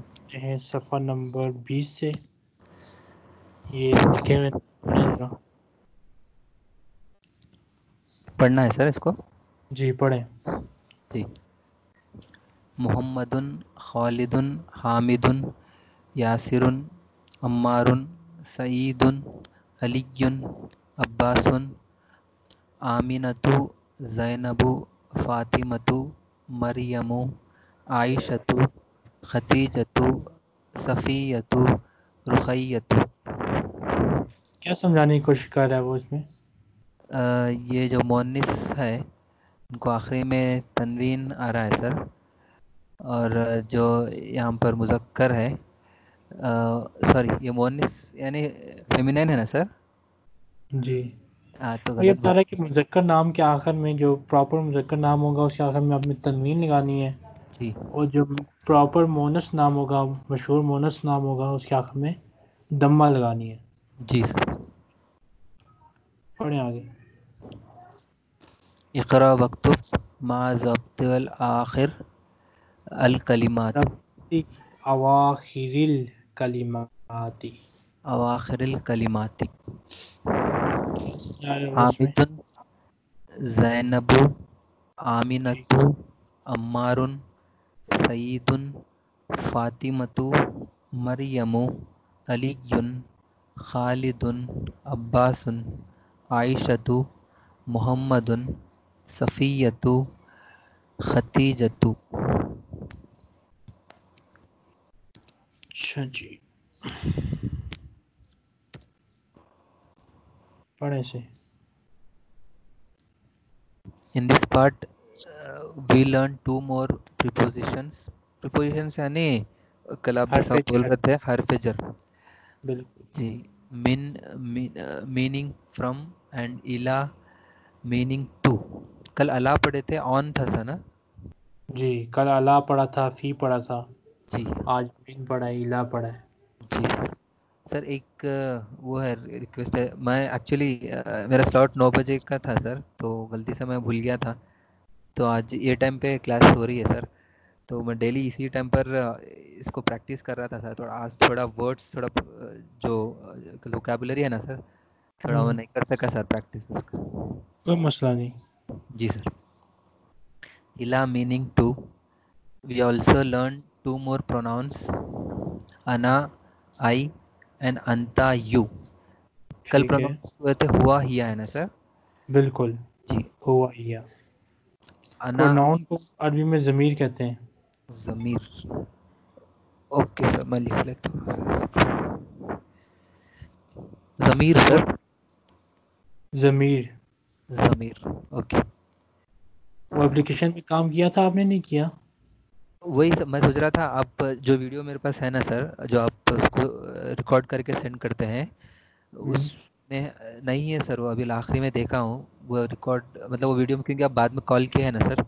करते हैं सफ़ा नंबर 20 से। ये पढ़ना है सर इसको? जी पढ़ें। जी। मोहम्मदुन खालिदुन हामिदुन यासिरुन अम्मारुन सईदुन अलीयुन अब्बासुन आमिनतु जैनबु फ़ातिमतु मरियमु आयशतु खतीजतु सफ़ीयतु रुखैयतु। क्या समझाने की कोशिश कर रहा है वो इसमें अ, ये जो मोनिस है उनको आखिरी में तनवीन आ रहा है सर। और जो यहाँ पर मुज़क्कर है सॉरी ये मोनिस यानी फेमिनाइन है ना सर? जी। तो ये बता रहा है कि मुजक्कर नाम के आखिर में जो प्रॉपर मुजक्कर नाम होगा उसके आखिर में आपने तनवीन लगानी है। जी। और जो प्रॉपर मोनस नाम होगा मशहूर मोनस नाम होगा उसके आखिर में दम्मा लगानी है। जी सर। पढ़ें आगे। इकरा वक्तुब मा ज़ब्तिल आखिर अल कलिमात। अवाखिरिल कलिमाती। अवाखिरिल कलिमाती? हामिदुन जैनबु, आमिनतु, अम्मारुन, सईदुन, फातिमतु, मरियमु, अलीयुन, खालिदुन, अब्बासुन, आयशतु, मुहम्मदुन, सफ़ीयतु, खतीजतु। अच्छा जी। पढ़े से। In this part uh, we learn two more prepositions. Prepositions यानी कल आप हर जैसा बोल रहे थे हर्फ जर बिल्कुल। जी min मीनिंग फ्रॉम एंड इला मीनिंग टू कल अला पढ़े थे ऑन था सा ना? जी कल अला पढ़ा था फ़ी पढ़ा था। जी। आज बिन पढ़ा इला पढ़ा है। जी सर। सर एक वो है रिक्वेस्ट है। मैं एक्चुअली मेरा स्लॉट नौ बजे का था सर तो गलती से मैं भूल गया था। तो आज ये टाइम पे क्लास हो रही है सर। तो मैं डेली इसी टाइम पर इसको प्रैक्टिस कर रहा था सर। थोड़ा आज थोड़ा वर्ड्स थोड़ा जो वोकेबुलरी है ना सर थोड़ा वो हम्म। नहीं कर सका सर प्रैक्टिस उसका। कोई मसला नहीं। जी सर। इला meaning to we also learn to more pronounce अना आई एंड अंता यू कल है। प्रोनाउंस हुए थे हुआ हिया है ना सर बिल्कुल जी। हुआ या अना प्रोनाउन को अरबी में ज़मीर कहते हैं। जमीर। ओके सर मैं लिख लेता हूँ जमीर सर ज़मीर। जमीर ओके। वो एप्लीकेशन पे काम किया था आपने नहीं किया? वही सब मैं सोच रहा था आप जो वीडियो मेरे पास है ना सर जो आप उसको रिकॉर्ड करके सेंड करते हैं उसमें नहीं है सर वो अभी आखिरी में देखा हूँ वो रिकॉर्ड मतलब वो वीडियो में क्योंकि आप बाद में कॉल किए हैं ना सर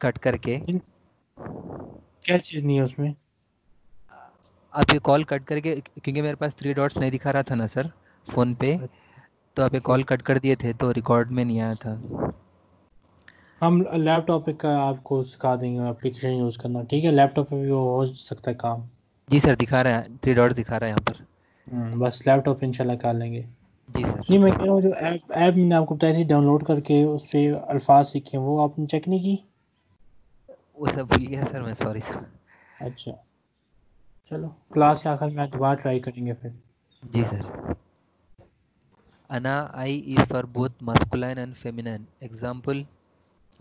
कट करके। क्या चीज़ नहीं है उसमें? आप ये कॉल कट करके क्योंकि मेरे पास थ्री डॉट्स नहीं दिखा रहा था ना सर फ़ोन पे तो आप ये कॉल कट कर दिए थे तो रिकॉर्ड में नहीं आया था। हम लैपटॉप पे का आपको सिखा देंगे एप्लीकेशन यूज़ करना ठीक है? लैपटॉप पे भी वो हो सकता है काम। जी सर दिखा रहा है थ्री डॉट्स दिखा रहा है यहाँ पर। हम्म, बस लैपटॉप इंशाल्लाह कर लेंगे। जी सर। नहीं मैं कह रहा हूँ जो ऐप ऐप मैंने आपको बताई थी डाउनलोड करके उस पर अल्फाज सीखे वो आपने चेक नहीं की? वो सब भूल गया सर मैं सॉरी सर। अच्छा। चलो क्लास के आखिर में दोबारा ट्राई करेंगे फिर। जी sir. Ana i is for both masculine and feminine. Example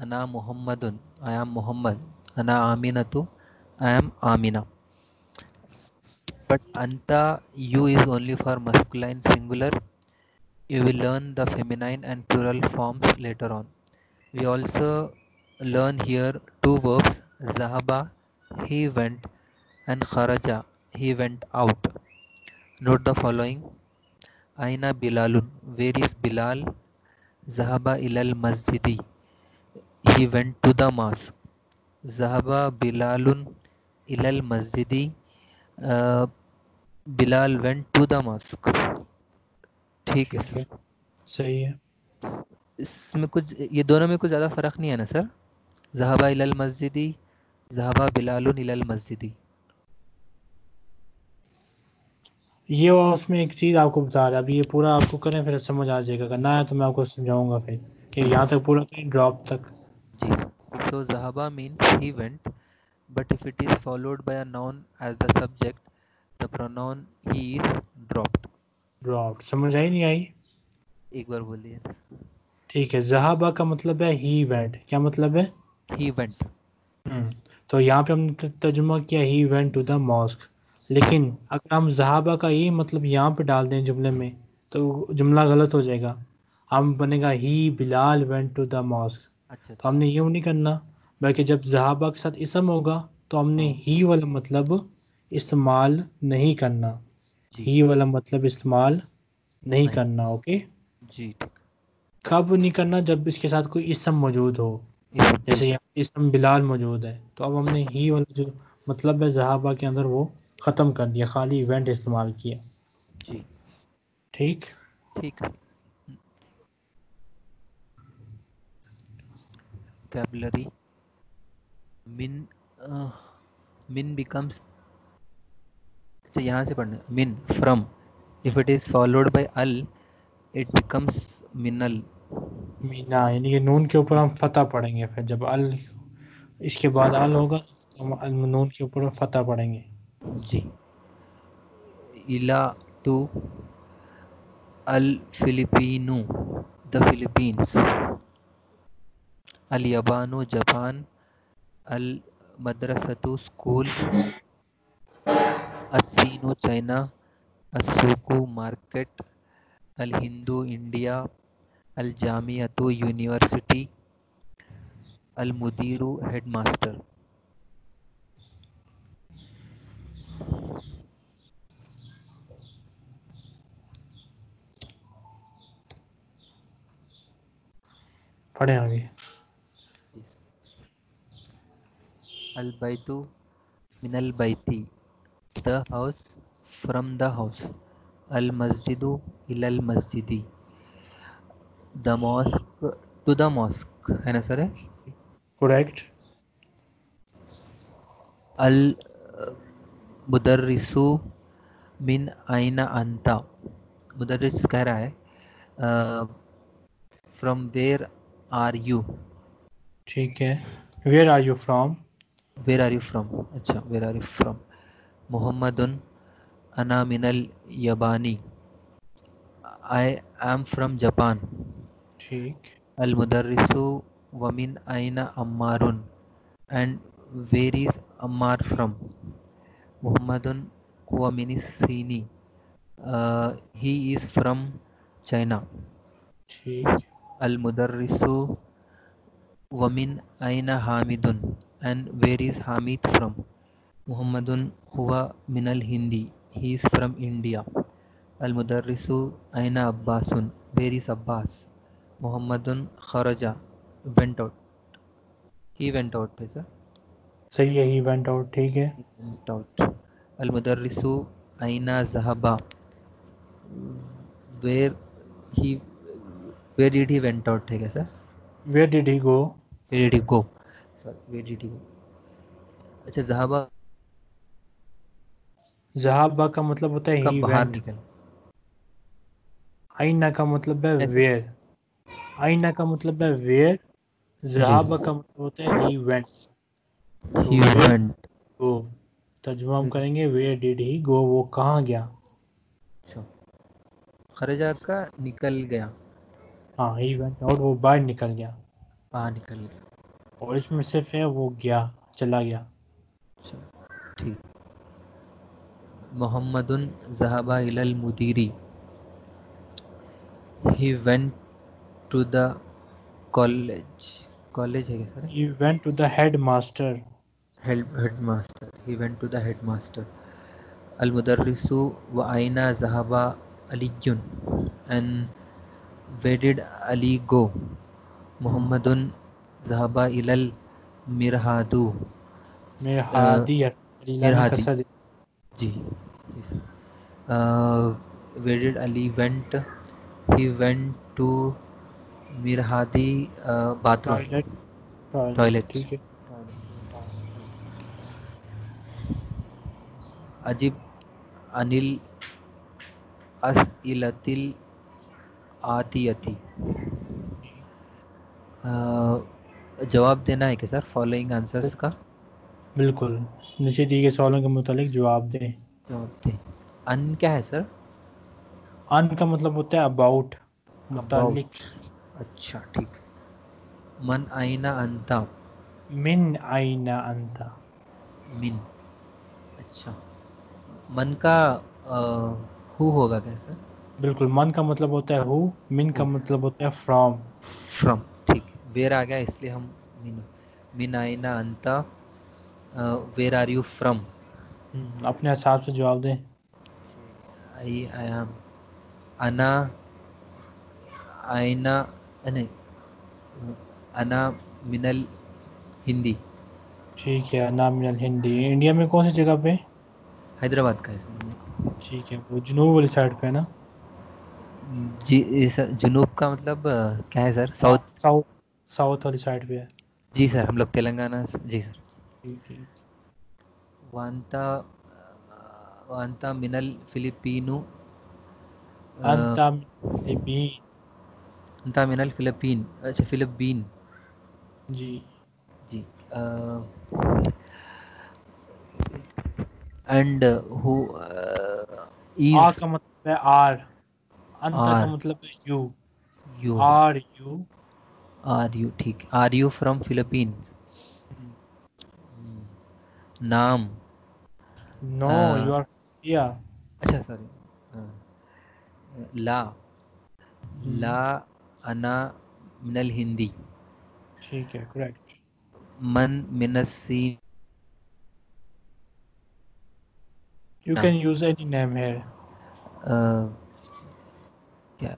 ana muhammadun i am muhammad ana aminatu i am amina but anta you is only for masculine singular you will learn the feminine and plural forms later on we also learn here two verbs zahaba he went and kharaja he went out note the following Aina Bilalun. Where is Bilal? Zahaba ilal masjidi. He went to the mosque. Zahaba Bilalun ilal masjidi. Uh, Bilal went to the mosque. ठीक है sir सही है. इसमें कुछ ये दोनों में कुछ ज़्यादा फ़र्क नहीं है ना सर जहाबा इलल मस्जिदी जहाबा बिलालुन इलल मस्जिदी ये और उसमें एक चीज़ आपको बता रहा है। अभी ये पूरा आपको करें फिर समझ आ जाएगा। करना है तो मैं आपको समझाऊँगा फिर। कि यहाँ तक पूरा करें ड्रॉप तक। जी so zahaba means he went but if it is followed by a noun as the subject the pronoun he is dropped. Drop समझ आई नहीं आई? एक बार बोलिए ठीक है जहाबा का मतलब है ही वेंट क्या मतलब है? He went. हम्म, तो यहाँ पे हमने तर्जुमा किया he went to the mosque लेकिन अगर हम जहाबा का यही मतलब यहाँ पे डाल दें जुमले में तो जुमला गलत हो जाएगा। हम बनेगा ही Bilal went to the mosque अच्छा तो हमने यूँ नहीं करना। बल्कि जब जहाबा के साथ इसम होगा तो हमने ही। वाला मतलब इस्तेमाल नहीं करना। ही वाला मतलब इस्तेमाल नहीं। करना ओके? जी ठीक। कब नहीं करना? जब इसके साथ कोई इसम मौजूद हो। जैसे यहाँ इसम बिलाल मौजूद है। तो अब हमने ही वाला जो मतलब है जहाबा के अंदर वो ख़त्म कर दिया। खाली इवेंट इस्तेमाल किया। जी। ठीक? ठीक। Vocabulary min uh, min becomes अच्छा यहाँ से पढ़ना min from if it is followed by al it becomes minal Meena यानी कि नून के ऊपर हम फतह पढ़ेंगे फिर जब अल इसके बाद अल होगा तो हम नून के ऊपर फतह पढ़ेंगे। जी। इला टू अल फिलिपीनो द फिलीपींस अल यबानो जापान अल मदरसतु स्कूल, अस्सीनो चाइना असुकु मार्केट अल हिंदू इंडिया अल जामियतु यूनिवर्सिटी अल मुदीरु हेडमास्टर। पढ़े आगे अलबैतु मिनलबैती the house from the house अल मस्जिदु इलल मस्जिदी the mosque to the mosque है ना सर करेक्ट अल मुदरिसु मिन आइना अंता मुदरिस कह रहा है फ्रॉम वेयर आर यू ठीक है. Where are you from where are you from? Acha where are you from? Muhammadun ana minal yabani. I am from japan. Theek. Al mudarrisu wa min aina ammarun? And where is ammar from? Muhammadun huwa min sini uh, he is from china. Theek. Al mudarrisu wa min aina hamidun? And where is Hamid from मुहम्मदुन हुआ मिनल हिंदी he is from India अल मुदर्रिसु आइना अब्बासुन where is Abbas मुहम्मदुन खरजा went out he went out पे सर सही है ही वेंट आउट ठीक है। Went out. Al-Mudarrisu Aina Zahaba. Where he where did he went out ठीक है sir where did he go where did he go? Sir he go अच्छा जहाबा जहाबा का मतलब होता है ही बाहर निकल। आईना का मतलब है वेयर आईना का मतलब है वेयर जहाबा का मतलब होता है he went where- went go तर्जुमा हम करेंगे वेयर डिड ही गो वो कहाँ गया? अच्छा। खरजा का निकल गया। हाँ ही वेंट आउट वो बाहर निकल गया। बाहर निकल गया। और इसमें से है वो गया चला गया। ठीक। Mohammad मुदीरी। He went to the college college है sir he went to the headmaster headmaster he went to the headmaster अल व आइना जहाबा Ali and where did Ali go Mohammad muhammadun zahaba ilal mirhadu मेरे मिरहादी। जी uh, where did ali went he went to mirhadi uh, bathroom toilet toilet ठीक है अजिब अनिल अस इलतिल आतियती जवाब देना है क्या सर फॉलोइंग आंसर्स का? बिल्कुल। नीचे दिए गए सवालों के मुतालिक जवाब दें। जवाब दें। अन क्या है सर? अन का मतलब होता है अबाउट मुतालिक। अच्छा ठीक। मन आईना अंता। मिन आईना अंता। मिन। अच्छा। मन का हु होगा क्या सर? बिल्कुल मन का मतलब होता है हु मिन का मतलब होता है फ्रॉम फ्रॉम वेर आ गया इसलिए हम मिन मिन आईना अंता वेर आर यू फ्रॉम अपने हिसाब से जवाब दें। आई आई एम अना आईना नहीं अना मिनल हिंदी ठीक है अना मिनल हिंदी इंडिया में कौन सी जगह पे? हैदराबाद का है ठीक है वो जुनूब वाली साइड पे है ना? जी सर जुनूब का मतलब क्या है सर? साउथ। साउथ। साउथ वाली साइड पे है। जी सर हम लोग तेलंगाना जी सर। वांता वांता मिनल फिलिपीनो अंता फिलिपीन। मिनल फिलिपीन अच्छा फिलिपीन। जी। जी एंड हु आ का मतलब है आर। अंता का मतलब है you. You are you. Are you ठीक। आर यू फ्रॉम फिलीपींस नाम। नो यू आर या अच्छा सॉरी ला। ला अना मिनल हिंदी। ठीक है करेक्ट मन मिनसी You can use any name here. Uh, क्या?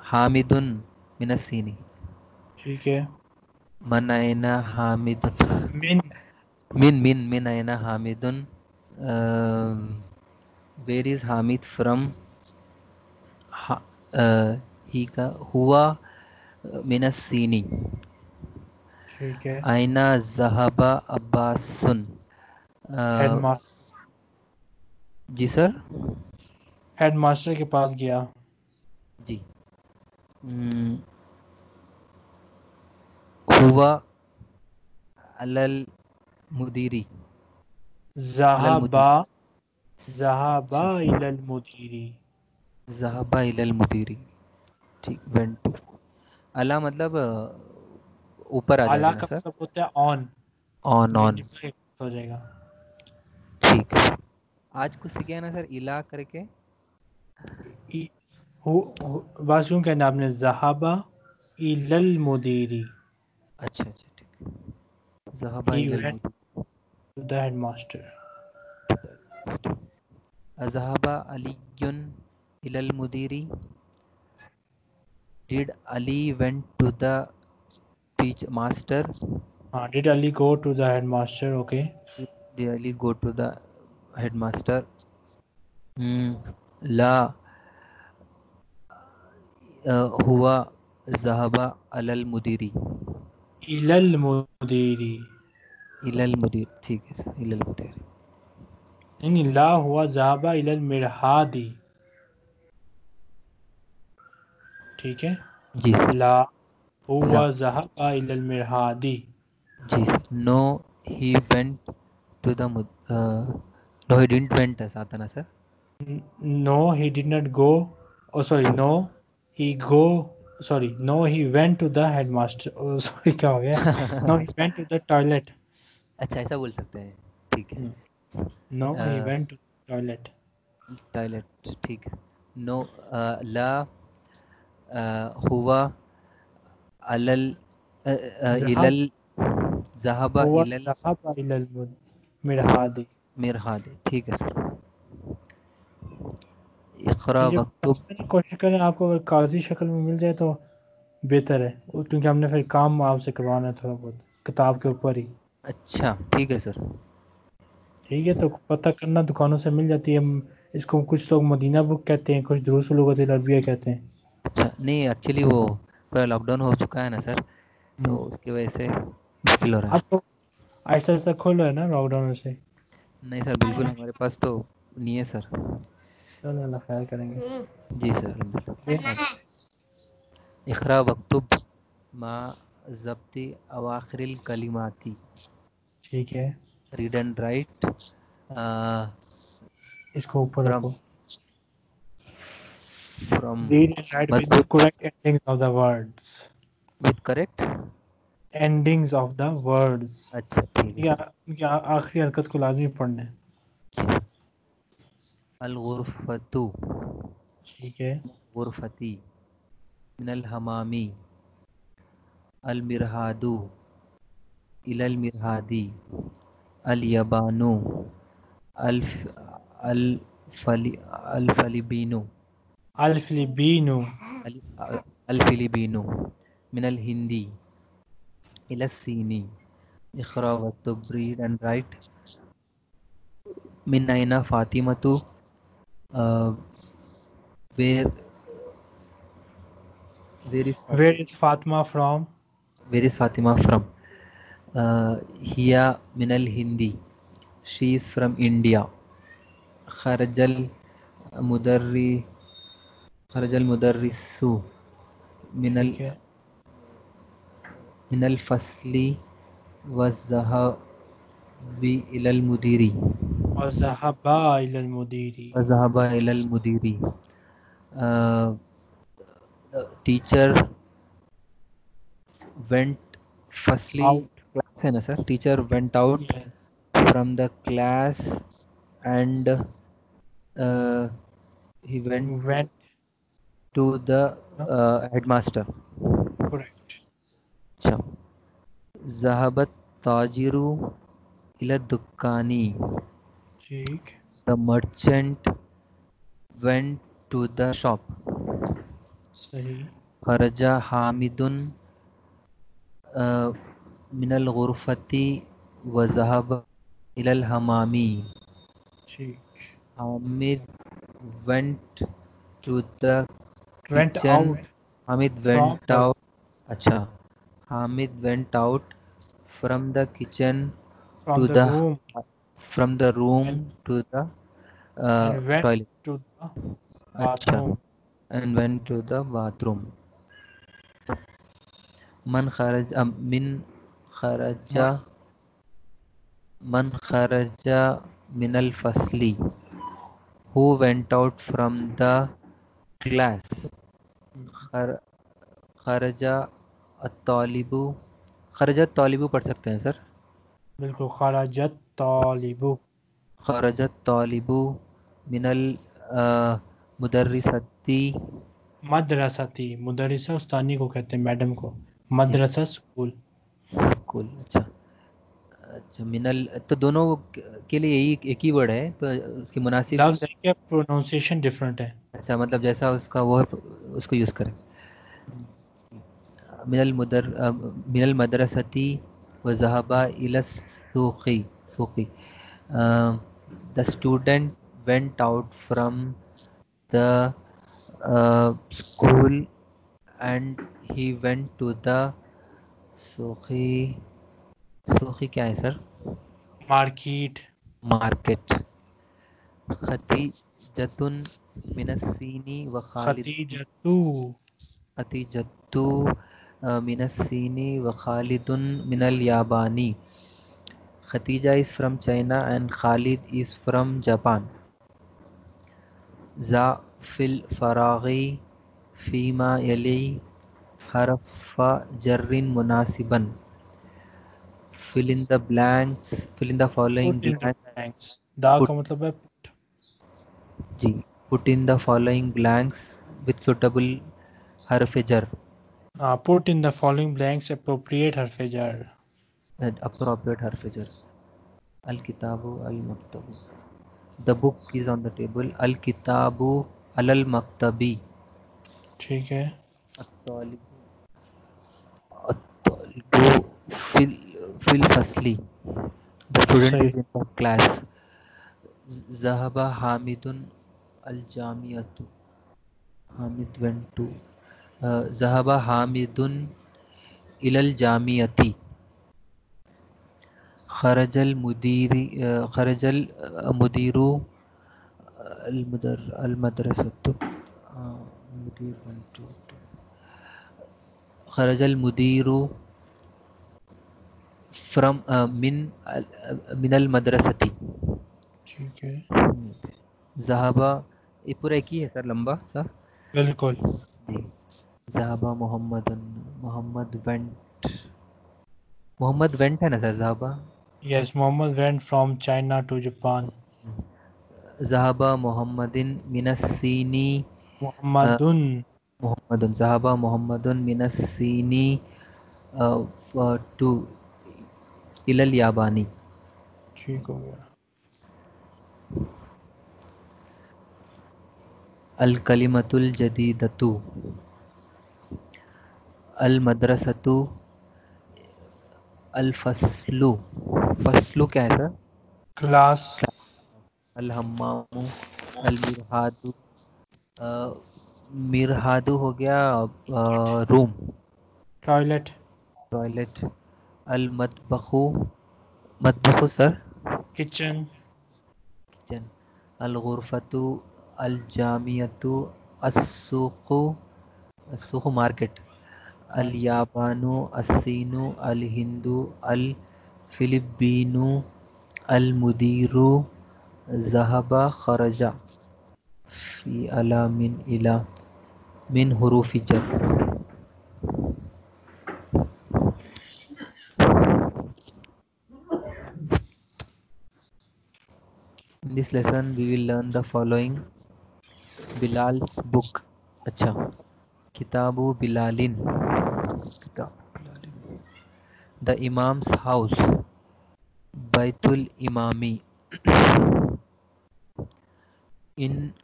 हामिदुन। मिनसीनी ठीक है। मन आयना हामिदुन मिन मिन मिन मिन आयना हामिदुन where is Hamid from he का हुआ मिनसीनी ठीक है। आयना जहाबा अब्बासुन हेडमास्टर जी सर हेडमास्टर के पास गया। जी। हुआ अलल मुदीरी। जहाबा जहाबा इलल मुदीरी। जहाबा इलल मुदीरी। ठीक वेंट टू अला मतलब ऊपर आ जाएगा का सर? मतलब होता है ऑन ऑन ऑन हो जाएगा। ठीक आज कुछ सीखे ना सर? इला करके। हु, हु, बस यूँ कहना आपने जहाबा इलल मुदीरी। अच्छा अच्छा ठीक इलल went to the headmaster अजहबा अलीयुन इलल मुदीरी did Ali went to the teach master हाँ did Ali go to the headmaster okay did Ali go to the headmaster hmm, ला uh, हुआ जहबा अलल मुदीरी इलल मुदीरी। इलल मुदीर ठीक है सर इलल मुदीर। नहीं ला हुआ जहाबा इलल मिरहादी। ठीक है? जी सर। ला हुआ जहाबा इलल मिरहादी। जी sir no he went to the no he didn't went ऐसा आता ना sir no he did not go oh sorry no he go sorry no he went to the headmaster sorry क्या हो गया? No he went to the toilet अच्छा ऐसा बोल सकते हैं। ठीक है। No he went to toilet toilet ठीक। नो ला हुवा अलल इलल जहाबा इलल जहाबा इलल मिरहादी मिरहादी ठीक है सर इकरा कोशिश करें आपको अगर कागज़ी शक्ल में मिल जाए तो बेहतर है। क्योंकि हमने फिर काम आपसे करवाना है थोड़ा बहुत किताब के ऊपर ही। अच्छा ठीक है सर। ठीक है तो पता करना दुकानों से मिल जाती है। इसको कुछ लोग मदीना बुक कहते हैं कुछ दुरूस लोग अरबिया कहते हैं। अच्छा नहीं एक्चुअली वो पूरा लॉकडाउन हो चुका है ना सर तो हम्म। उसकी वजह से मुश्किल हो रहा है। आप तो ऐसा ऐसा खोलो है ना लॉकडाउन से? नहीं सर बिल्कुल हमारे पास तो नहीं है सर। चलो अल्लाह खैर करेंगे? जी सर अल्हम्दुलिल्लाह इकरा वक्तुब मा जब्ती अवाखिर कलिमाती। ठीक है। रीड एंड राइट इसको ऊपर रखो। From read and write with the मज़बूत correct endings of the words with correct endings of the words अच्छा ठीक है। उनकी आखिरी हरकत को लाजमी पढ़ना है। अल गुरफतु ठीक है। गुरफती मिनल हमामी अल मिरहादु इलल मिरहादी अल यबानु अल अल फली अल फलिबीनु al filibino अल अल फिलिबीनु मिनल हिंदी इलल सीनी इखरा uh, where where is Fatima, where is Fatima from? Where is Fatima from? Uh, Hiya minal Hindi. She is from India. Kharajal mudarri Kharajal mudarrisu minal minal fasli was Zaha Bi ilal mudiri. Teacher went firstly class है ना sir teacher went out from the class and to the headmaster अच्छा. जहाबत ताजिर दुकानी ठीक। The merchant went to the shop सही। खरजा हामिदुन मिनल गुरफती वजहब इलल हमामी। ठीक। Hamid went to the kitchen Hamid went out अच्छा। Hamid went out from the kitchen to the from the room and, to the uh, went toilet to the bathroom and went to the bathroom man kharaj uh, min kharaja man kharaja min al fasli who went out from the class kharaja at-talibu kharaja talibu pad sakte hain sir बिल्कुल खराजत तालिबु। खरजा तालिबु मिनल मुदर्रिसती। मदरसती मुदरिसा उस्तानी को कहते हैं madam को। मदरसा school. School अच्छा। अच्छा मिनल तो दोनों के लिए यही एक ही वर्ड है तो उसकी मुनासिब लफ्ज है क्या प्रोनाउंसिएशन डिफरेंट है। अच्छा मतलब जैसा उसका वो उसको यूज़ करें। मिनल मुदर मिनल मदरसती व जहाबा इलस सूखी the student went out from the school and he went to the सूखी क्या है सर? मार्केट। मार्केट। खतीजतुन मिनस्सीनी व खालिद। खतीजतु। खतीजतु Minasini al-Sini Khalidun Minal Yabani. Khatija is from China and Khalid is from Japan. Za fil faraghi fima Ali harfa jarrin munasiban. Fill in the blanks, fill in the following blanks. put, in the following blanks with suitable harf jar. Uh, put in the following blanks appropriate harfajar. And appropriate harfajar. Al kitabu al maktabu. The book is on the table. Al kitabu al al maktabi. ठीक है फिल फिल फसली the student is in the class. Zahaba हामिदुन al jamiatu. Hamid went to. जहबा हामिदुन इलल जामियती। खरजल मुदीरी खरजल मुदीरु अलमदर अलमदरसत। मुदीर खरजल मुदीरु फ्रॉम मिन मिनल मदरसती। ठीक है। जहाबा ये पूरा एक ही है सर लंबा सा? बिल्कुल। जी। जहाबा मोहम्मद मोहम्मद वेंट मोहम्मद वेंट है ना sir जहाबा yes Mohammad went from China to Japan जहाबा मोहम्मदिन मिनस्सीनी मोहम्मदुन मोहम्मदुन जहाबा मोहम्मदुन मिनस्सीनी टू इलल याबानी ठीक हो गया। अल कलिमतुल जदीदतु अल मदरसतु अल फसलु फसलु क्या है सर? क्लास। अल हम्मामु अल मिरहादु मिरहादु हो गया रूम। टॉयलेट। टॉयलेट। अल मतबखु सर? किचन। किचन। अल गुरफतु अल जामियतु अस्सुकु अस्सुकु मार्केट। अल याबानु अस्सीनु अल हिंदू अल फिलिपीनु अल मुदीरु जहबा खरजा फ़ी अला मिन इला मिन हुरूफी जर In this lesson, we will learn the following. Bilal's book. अच्छा Kitabu Bilalin. The Imam's house. Baitul Imami. In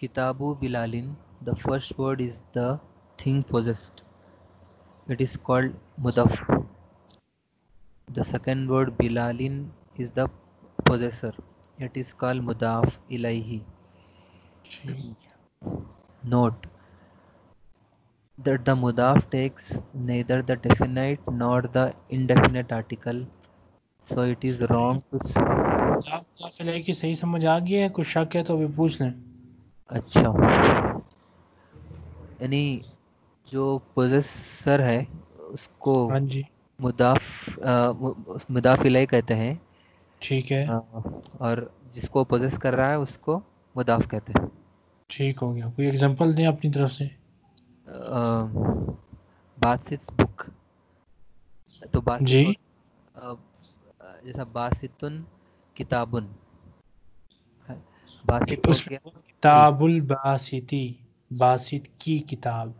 Kitabu Bilalin, the first word is the thing possessed. It is called Mudaf. The second word Bilalin is the possessor. It is called Mudaf Ilaihi. Note that the Mudaf takes neither the definite nor the indefinite article. So it is wrong to की सही समझ आ गई है कुछ शक है तो अभी पूछ लें अच्छा यानी जो पोजेसर है उसको हाँ जी मुदाफ मुदाफ इलाई कहते हैं ठीक है आ, और जिसको पोजेस कर रहा है उसको मुदाफ कहते हैं ठीक हो गया। कोई एग्जांपल दें अपनी तरफ़ से? बासित बुक। तो बासित जी। जैसा बासितुन किताबुन। बासित किताबुल बासिती बासित की किताब।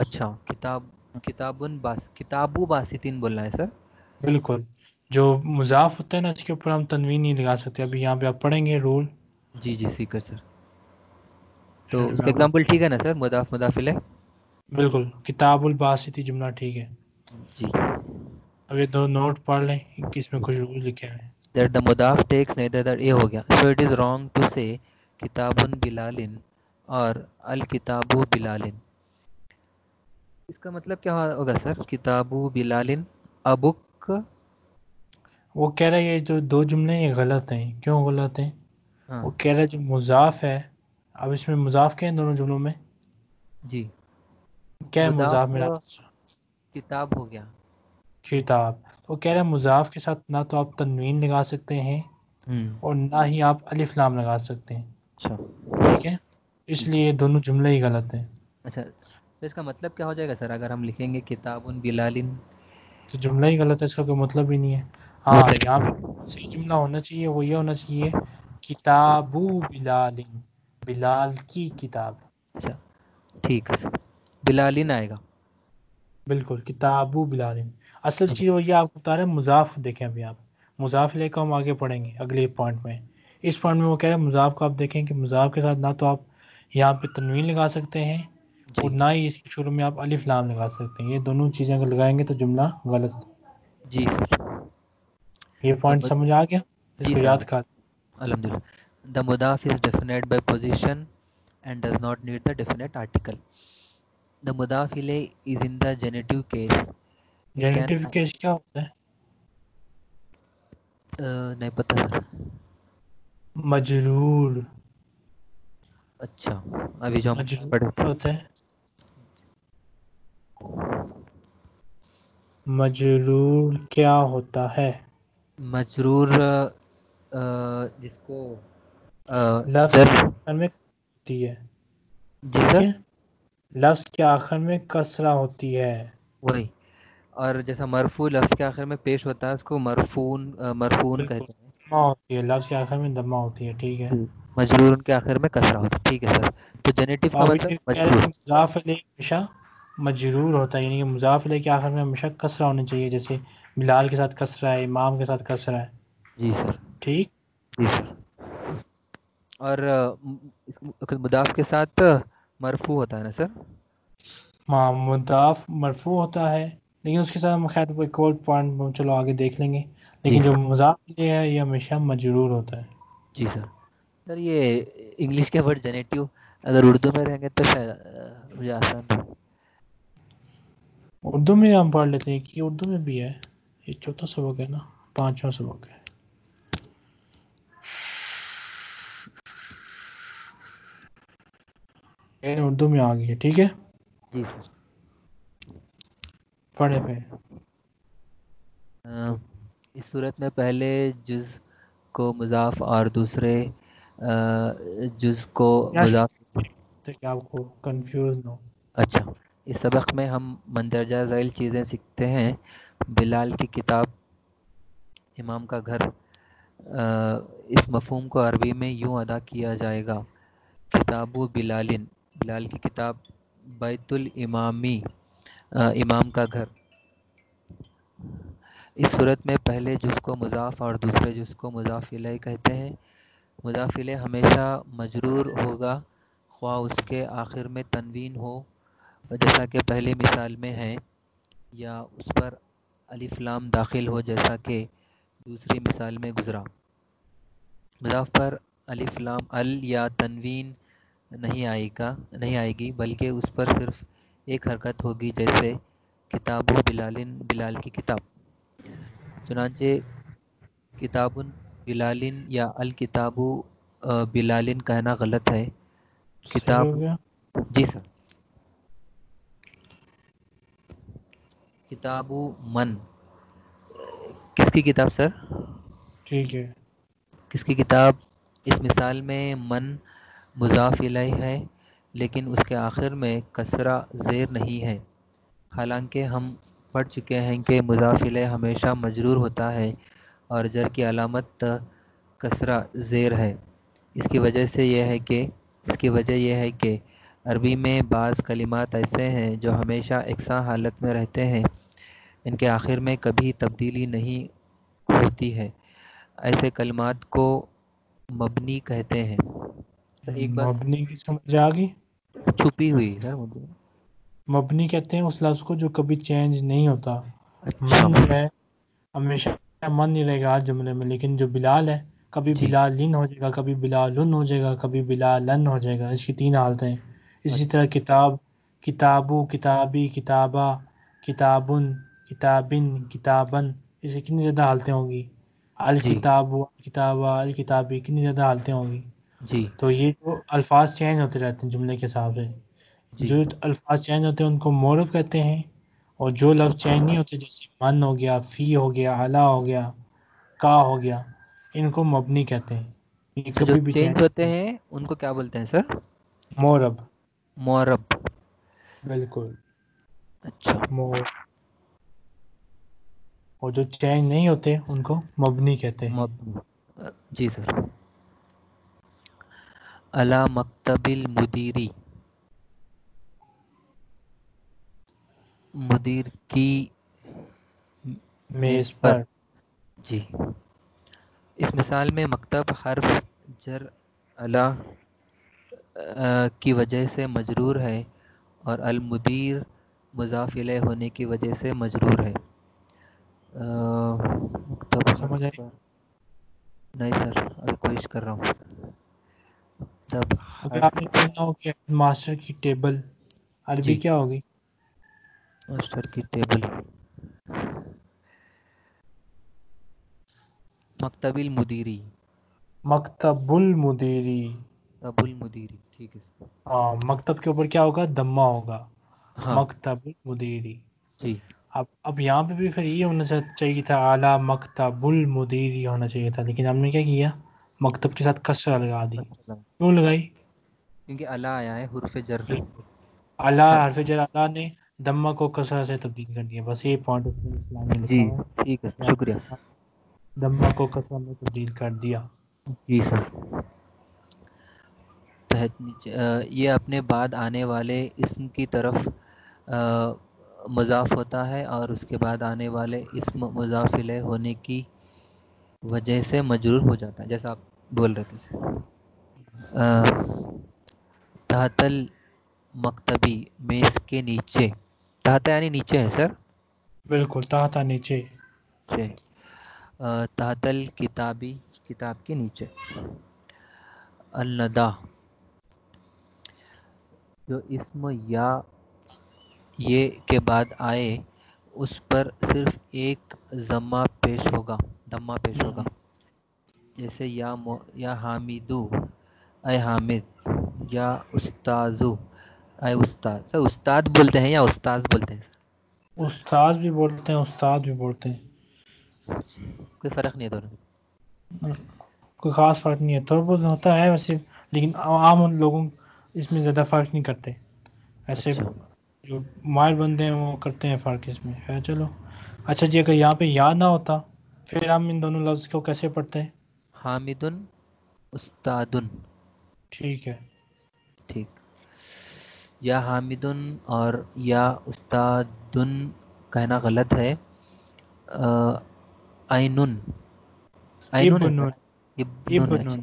अच्छा किताब किताबुन बास किताबु बासितिन बोलना है सर? बिल्कुल। जो मुजाफ होता है ना इसके ऊपर हम तनवीन नहीं लगा सकते। अभी यहाँ पे आप पढ़ेंगे रूल। जी जी सीकर सर। तो उसका एग्जांपल ठीक है ना सर? मुदाफ मुदाफिल है? बिल्कुल। किताबुल बासिती जुमला ठीक है। जी। अब ये दो नोट पढ़ लें इसमें कुछ रूल लिखे हुए हैं। That the mudaf takes neither that ये हो गया। So it is wrong to say किताबुन बिलालिन और अल किताबु बिलालिन इसका मतलब क्या होगा सर? किताबु बिलालिन अ बुक वो कह रहा है ये जो दो जुमले हैं, ये गलत हैं। क्यों गलत हैं? हाँ। वो कह रहा है जो मुजाफ है अब इसमें मुजाफ क्या है दोनों जुमलों में? जी। क्या है मुजाफ मेरा? किताब हो गया। किताब। तो कह रहा है मुजाफ के साथ ना तो आप तनवीन लगा सकते हैं हम्म। और ना ही आप अलिफ लाम लगा सकते हैं। अच्छा। ठीक है? इसलिए दोनों जुमले ही गलत हैं। अच्छा तो इसका मतलब क्या हो जाएगा सर? अगर हम लिखेंगे किताबुन बिलालिन। तो जुमला ही गलत है इसका कोई मतलब ही नहीं है। हाँ मतलब- यहाँ सही जुमला होना चाहिए वो ये होना चाहिए किताबू बिलालिन। बिलाल की किताब। अच्छा ठीक है सर। बिलालिन आएगा? बिल्कुल किताबू बिलालिन असल चीज़ वो ये आपको बता रहे हैं मुजाफ देखें अभी आप। मुजाफ लेकर हम आगे पढ़ेंगे अगले पॉइंट में। इस पॉइंट में वो कह रहे हैं मुजाफ को आप देखें कि मुजाफ के साथ ना तो आप यहाँ पे तनवीन लगा सकते हैं और ना ही इसके शुरू में आप अलिफ लाम लगा सकते हैं। ये दोनों चीज़ें अगर लगाएँगे तो जुमला गलत जी सर। ये पॉइंट समझ आ गया? इसको याद कर। Alhamdulillah. The मुदाफ is definite by position and does not need the definite article the मुदाफ इले is in the genitive case genitive case क्या होता है नहीं पता सर। मजरूर। अच्छा अभी जो हम पढ़ते होते हैं। मजरूर क्या होता है? मजरूर जिसको लफ्ज आखिर में होती है। जी सर? लफ्ज के आखिर में कसरा होती है। वही। और जैसा मरफू लफ्ज के आखिर में पेश होता है उसको मरफून मरफून कहते हैं। दमा होती है। लफ्ज के आखिर में दमा होती है। ठीक है। मजरूर उनके आखिर में कसरा होता है। ठीक है सर। तो जेनेटिव का मतलब मुजाफ हमेशा मजरूर होता है। यानी कि मुजाफ के आखिर में हमेशा कसरा होना चाहिए। जैसे बिलाल के साथ कसरा है इमाम के साथ कसरा है। जी सर। ठीक? जी सर। और मुदाफ के साथ मरफू होता है ना सर? हाँ मुदाफ मरफू होता है लेकिन उसके साथ खैर वो एक और पॉइंट चलो आगे देख लेंगे। लेकिन जो मुजाफ है ये हमेशा मजरूर होता है। जी सर। सर ये इंग्लिश के वर्ड जेनेटिव अगर उर्दू में रहेंगे तो मुझे आसान उर्दू में हम पढ़ लेते हैं कि उर्दू में भी है ये चौथा सबक है ना पांचवा सबक है। उर्दू में आ गई है ठीक है? पढ़े अ, इस सूरत में पहले जुज़ को मुजाफ और दूसरे जुज़ को मुजाफ आपको कंफ्यूज ना हो। अच्छा इस सबक में हम मंदरजा झैल चीज़ें सीखते हैं। बिलाल की किताब इमाम का घर अ, इस मफहम को अरबी में यूँ अदा किया जाएगा किताबु बिलालिन। बिलाल की किताब बैतुल इमामी अ, इमाम का घर। इस सूरत में पहले जुज़ को मुजाफ और दूसरे जुज़ को मुजाफ कहते हैं। मुजाफ इलैह हमेशा मजरूर होगा ख्वा उसके आखिर में तनवीन हो। जैसा कि पहली मिसाल में है या उस पर अलिफ लाम दाखिल हो जैसा कि दूसरी मिसाल में गुज़रा। मुजाफ पर अलिफ लाम अल या तनवीन नहीं आएगा नहीं आएगी बल्कि उस पर सिर्फ़ एक हरकत होगी जैसे किताबु बिलालिन बिलाल की किताब। चुनाचे किताबुन बिलालिन या अल किताबु बिलालिन कहना गलत है। किताब- जी सर। किताबु मन। किसकी किताब सर? ठीक है। किसकी किताब? इस मिसाल में मन मुजाफ है, लेकिन उसके आखिर में कसरा ज़ेर नहीं है। हालाँकि हम पढ़ चुके हैं कि मुजाफ हमेशा मजरूर होता है और जर की अलामत कसरा ज़ेर है। इसकी वजह से यह है कि, इसकी वजह यह है कि अरबी में बाज़ कलिमात ऐसे हैं जो हमेशा एकसा हालत में रहते हैं। इनके आखिर में कभी तब्दीली नहीं होती है। ऐसे कलिमात को मबनी कहते हैं। सर एक बात मबनी की समझ आ गई? छुपी हुई सर मुझे मबनी कहते हैं उस लफ्ज को जो कभी चेंज नहीं होता। अच्छा। मन है हमेशा मन नहीं रहेगा हर जुमले में लेकिन जो बिलाल है कभी। बिलालिन हो जाएगा कभी बिलालुन हो जाएगा कभी बिलालन हो जाएगा। इसकी तीन हालतें हैं। इसी तरह किताब किताबु किताबी किताबा किताबुन किताबिन किताबन इसकी कितनी ज़्यादा हालतें होंगी? अल। किताबु किताबा अल किताबी कितनी ज़्यादा हालतें होंगी? जी। तो ये जो अल्फाज चेंज होते रहते हैं जुमले के हिसाब से जो। अल्फाज चेंज होते हैं उनको मोरब कहते हैं और जो लफ्ज चेंज नहीं होते जैसे मन हो गया फ़ी हो गया अला हो गया का हो गया इनको मबनी कहते हैं। ये तो कभी जो भी चेंज होते हैं। उनको क्या बोलते हैं सर? मोरब। मोरब। बिल्कुल। अच्छा। मोर और जो चेंज नहीं होते उनको मबनी कहते हैं। जी सर। अला मकतबिल मुदीरी। मुदीर की मेज पर। जी। इस मिसाल में मकतब हर्फ जर अला की वजह से मजरूर है और अल मुदीर मुजाफ इलैह होने की वजह से मजरूर है? पर- नहीं सर अभी कोशिश कर रहा हूँ। मकतब अगर आपने पढ़ना हो कि मास्टर की टेबल अरबी क्या होगी? मास्टर की टेबल। मकतबिल मुदीरी। मकतबुल मुदीरी। अबुल मुदीरी ठीक है हाँ मकतब के ऊपर क्या होगा? दम्मा होगा। हाँ। मकतबुल मुदीरी। जी। अब अब यहाँ पे भी फिर ये होना चाहिए था आला मकतबुल मुदीरी होना चाहिए था लेकिन हमने क्या किया? मकतब के साथ कसरा लगा दी। क्यों लगाई? क्योंकि अला आया है हुर्फ जर अला। हरफ जर अला ने दम्मा को कसरा से तब्दील कर दिया। बस ये पॉइंट उसने जी ठीक है शुक्रिया सर। दम्मा को कसरा में तब्दील कर दिया। जी सर। तहत ये अपने बाद आने वाले इसम की तरफ़ मज़ाफ़ होता है और उसके बाद आने वाले इसम मुज़ाफ़ होने की वजह से मजरूर हो जाता है। जैसा आप बोल रहे थे। सर तहतल मकतबी मेज़ के नीचे। तहत यानी नीचे है सर? बिल्कुल ताता नीचे। अ, किताबी किताब के नीचे। अलनदा। जो इसम या ये के बाद आए उस पर सिर्फ़ एक जमा पेश होगा दम्मा पेश होगा। जैसे या मो, या हामिदू अय हामिद या उस्ताजू अय उस्ताद। सर उस्ताद बोलते हैं या उस्ताज बोलते हैं? उस्ताद भी बोलते हैं उस्ताद भी बोलते हैं। कोई फ़र्क नहीं है दोनों कोई ख़ास फ़र्क नहीं है। थोड़ा बहुत होता है वैसे लेकिन आम उन लोगों इसमें ज़्यादा फ़र्क नहीं करते। ऐसे अच्छा। जो माहिर बंदे हैं वो करते हैं फ़र्क इसमें। है चलो। अच्छा जी अगर यहाँ पे याद ना होता फिर हम इन दोनों लफ्ज़ को कैसे पढ़ते हैं? हामिदुन उस्तादुन। ठीक है। ठीक। या हामिदुन और या उस्तादुन कहना गलत है। आइनुन आइनुन इब्नुन। इब्नुन अच्छा,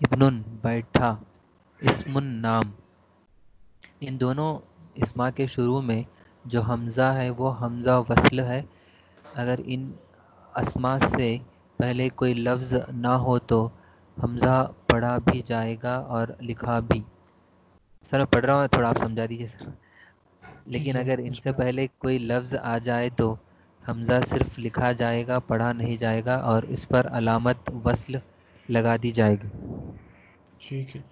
इब्नुन बैठा। इस्मुन नाम। इन दोनों इस्मा के शुरू में जो हमज़ा है वो हमज़ा वसल है। अगर इन अस्मा से पहले कोई लफ्ज़ ना हो तो हमज़ा पढ़ा भी जाएगा और लिखा भी। सर मैं पढ़ रहा हूँ थोड़ा आप समझा दीजिए सर। लेकिन अगर इनसे पहले कोई लफ्ज़ आ जाए तो हमज़ा सिर्फ़ लिखा जाएगा पढ़ा नहीं जाएगा और इस पर अलामत वसल लगा दी जाएगी। ठीक है।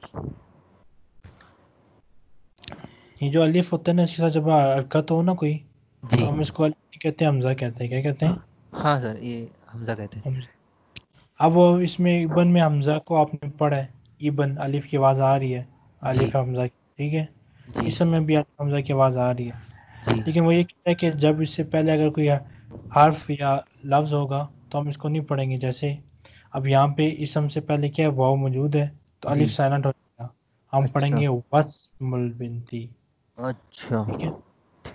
ये जो अलिफ होता है ना इसके साथ जब हरकत हो ना कोई जी। तो हम इसको अलिफ कहते हैं हमजा कहते हैं। क्या कहते हैं? हाँ सर ये हमज़ा कहते हैं। अब इसमें इबन में हमजा को आपने पढ़ा है। इबन अलिफ की आवाज़ आ रही है। अलिफ हमजा की, ठीक है? इस समय भी अलिफ हमजा की आवाज़ आ रही है। लेकिन वो ये कहता है कि जब इससे पहले अगर कोई हर्फ या लफ्ज़ होगा तो हम इसको नहीं पढ़ेंगे। जैसे अब यहाँ पे इसम से पहले क्या है? वाव मौजूद है तो अलिफ साइलेंट हो जाएगा। हम अच्छा। पढ़ेंगे वस्मुल बिनती। अच्छा। ठीक है?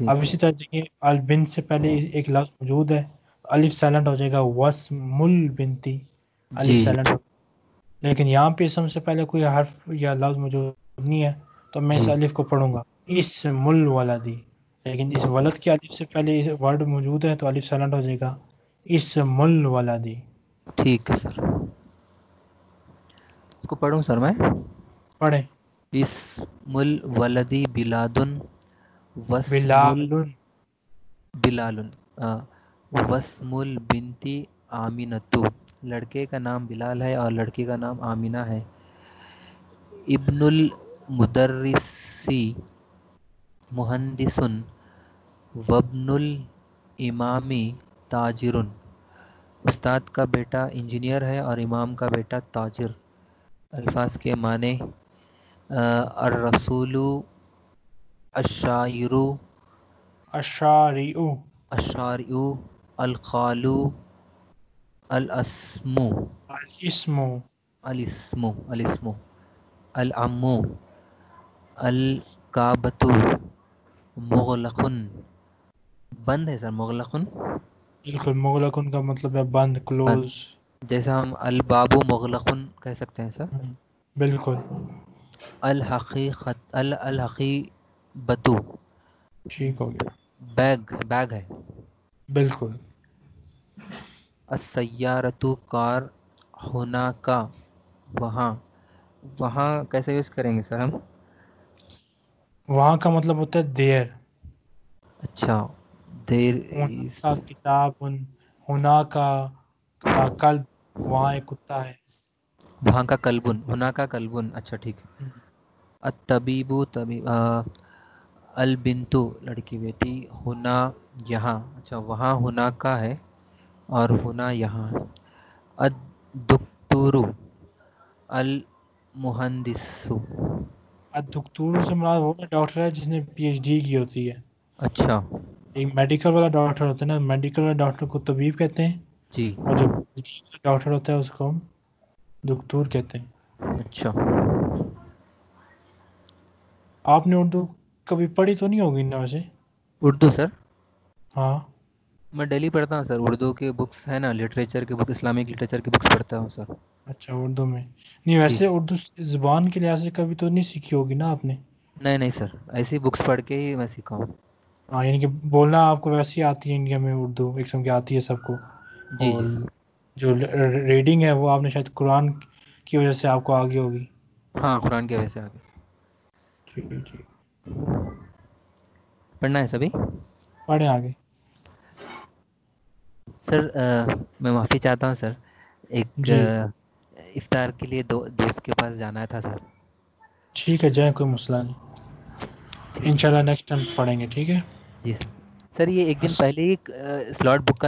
अब इसी तरह देखिए अल बिन से पहले एक लफ्ज़ मौजूद है तो अलिफ साइलेंट हो जाएगा वस्मुल बिनती। अलिफ लेकिन यहाँ पे सबसे पहले कोई हर्फ या लफ्ज़ मौजूद नहीं है तो मैं इस अलिफ को पढ़ूँगा। इस मुल वाला दी। लेकिन इस वलद के अलिफ से पहले इस वर्ड मौजूद है तो अलिफ साइलेंट हो जाएगा। इस मुल वाला दी। ठीक है सर। इसको पढ़ूं सर मैं? पढ़े। इस्मुल वलदी बिलादुन वस्मुल बिलालुन बिलालुन आ, वस्मुल बिनती आमिनतु। लड़के का नाम बिलाल है और लड़की का नाम आमिना है। इब्नुल मुदर्रिसी मुहंदिसुन वब्नुल इमामी ताजिरुन। उस्ताद का बेटा इंजीनियर है और इमाम का बेटा ताजिर। अल्फाज के माने अर्रसूलु अशायरु अशारिउ। अशारिउ अलखालु अलअस्मु इस्मु अलिस्मु अलिस्मु अलअम्मु अलकाबतु मुगलकुन बंद है सर मुगलकुन बिल्कुल मुगलकुन का मतलब है बंद क्लोज जैसा हम अलबाबु मुगलकुन कह सकते हैं सर बिल्कुल अल हकीकत अल अल हकीबतु ठीक हो गया। बैग बैग है बिल्कुल असैयारतु कार होना का वहाँ। वहाँ कैसे यूज़ करेंगे सर हम? वहाँ का मतलब होता है देर अच्छा देर का किताब उन हुना का आ, कल वहाँ एक कुत्ता है। वहाँ का कलबुन हुना का कलबुन अच्छा ठीक। हम्म, अतबीबु तबी अ, अल बिंतु लड़की बेटी हुना यहाँ अच्छा वहाँ हुना का है। और हुना यहाँ। अद दुक्तुरु अल मुहंदिसु। दुख्तूर से मुराद वो डॉक्टर है जिसने पीएचडी की होती है। अच्छा। एक मेडिकल वाला डॉक्टर होता है ना मेडिकल वाला डॉक्टर को तबीब कहते हैं। जी। और जो डॉक्टर होता है उसको हम दुख्तूर कहते हैं। अच्छा। आपने उर्दू कभी पढ़ी तो नहीं होगी ना वैसे? उर्दू सर? हाँ। मैं डेली पढ़ता हूँ सर उर्दू के बुक्स है ना लिटरेचर के बुक इस्लामिक लिटरेचर के बुक्स पढ़ता हूँ सर। अच्छा उर्दू में। नहीं वैसे उर्दू ज़ुबान के लिहाज से कभी तो नहीं सीखी होगी ना आपने? नहीं नहीं सर ऐसी बुक्स पढ़ के ही मैं सीखा हूँ। हाँ यानी कि बोलना आपको वैसे ही आती है इंडिया में उर्दू एक किस्म की आती है सबको। जी जी सर। जो रीडिंग है वो आपने शायद कुरान की वजह से आपको आगे होगी। हाँ कुरान के वजह से आगे। ठीक है ठीक। पढ़ना है सभी? पढ़े आगे। सर आ, मैं माफ़ी चाहता हूँ सर। एक। इफ्तार के लिए दो दोस्त के पास जाना था सर। ठीक है जाए कोई मसला नहीं। इंशाल्लाह नेक्स्ट टाइम पढ़ेंगे ठीक है? जी सर। सर ये एक दिन पहले ही स्लॉट बुक